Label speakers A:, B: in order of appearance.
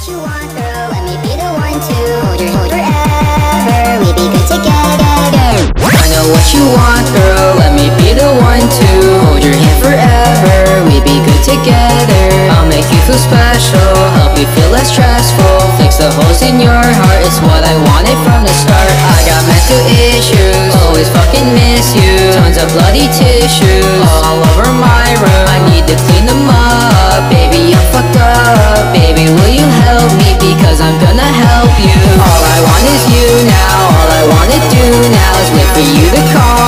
A: what you want, girl. Let me be the one to hold your hand forever. We be good together.
B: I know what you want, girl. Let me be the one to hold your hand forever. We be good together. I'll make you feel special, help you feel less stressful. Fix the holes in your heart, it's what I wanted from the start. I got mental issues, always fucking miss you. Tons of bloody tissues you. All I want is you now. All I wanna do now is wait for you to call